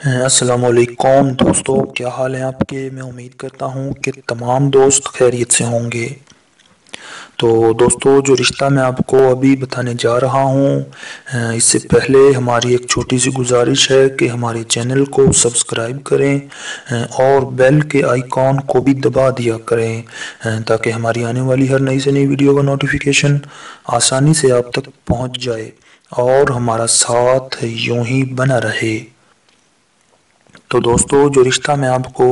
असलकुम दोस्तों, क्या हाल है आपके? मैं उम्मीद करता हूँ कि तमाम दोस्त खैरियत से होंगे। तो दोस्तों, जो रिश्ता मैं आपको अभी बताने जा रहा हूँ इससे पहले हमारी एक छोटी सी गुजारिश है कि हमारे चैनल को सब्सक्राइब करें और बेल के आइकॉन को भी दबा दिया करें ताकि हमारी आने वाली हर नई से नई वीडियो का नोटिफिकेशन आसानी से आप तक पहुँच जाए और हमारा साथ यूँ ही बना रहे। तो दोस्तों, जो रिश्ता मैं आपको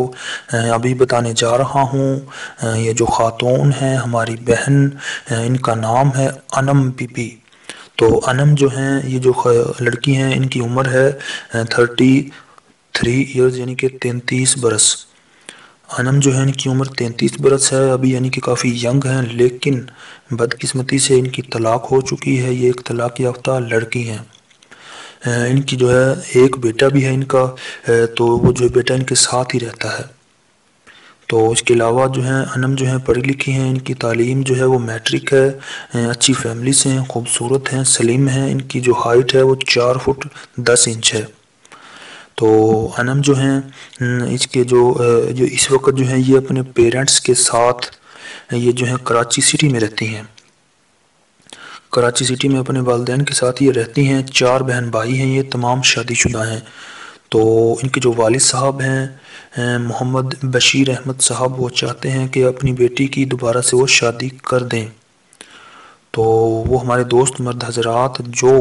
अभी बताने जा रहा हूँ ये जो ख़ातून हैं, हमारी बहन इनका नाम है अनम बीबी तो अनम जो हैं, ये जो लड़की हैं, इनकी उम्र है थर्टी थ्री ईयर्स यानी कि तैंतीस बरस। अनम जो है, इनकी उम्र तैंतीस बरस है, अभी यानी कि काफ़ी यंग हैं, लेकिन बदकिस्मती से इनकी तलाक हो चुकी है, ये एक तलाक याफ्ता लड़की हैं। इनकी जो है, एक बेटा भी है इनका तो वो जो बेटा इनके साथ ही रहता है। तो इसके अलावा जो है, अनम जो है, पढ़ी लिखी हैं, इनकी तालीम जो है, वो मैट्रिक है अच्छी फैमिली से हैं, खूबसूरत हैं, सलीम हैं, इनकी जो हाइट है, वो चार फुट दस इंच है। तो अनम जो हैं इसके जो जो इस वक्त जो है, ये अपने पेरेंट्स के साथ, ये जो है, कराची सिटी में रहती हैं। कराची सिटी में अपने वालदेन के साथ ये रहती हैं, चार बहन भाई हैं, ये तमाम शादीशुदा हैं। तो इनके जो वालिद साहब हैं मोहम्मद बशीर अहमद साहब, वो चाहते हैं कि अपनी बेटी की दोबारा से वो शादी कर दें। तो वो हमारे दोस्त मर्द हजरात जो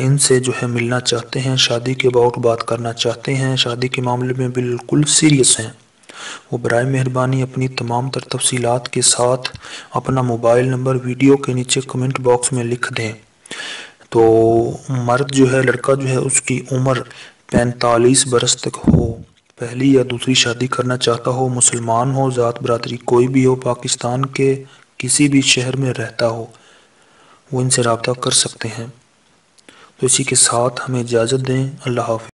इनसे जो है मिलना चाहते हैं, शादी के अबाउट बात करना चाहते हैं, शादी के मामले में बिल्कुल सीरियस हैं। वो बर मेहरबानी अपनी तमाम तर तफसीत के साथ अपना मोबाइल नंबर वीडियो के नीचे कमेंट बॉक्स में लिख दें। तो मर्द जो है, लड़का जो है, उसकी उम्र पैंतालीस बरस तक हो, पहली या दूसरी शादी करना चाहता हो, मुसलमान हो, ज़ात बरदरी कोई भी हो, पाकिस्तान के किसी भी शहर में रहता हो, वो इनसे रबता कर सकते हैं। तो इसी के साथ हमें इजाज़त दें। अल्लाह हाफि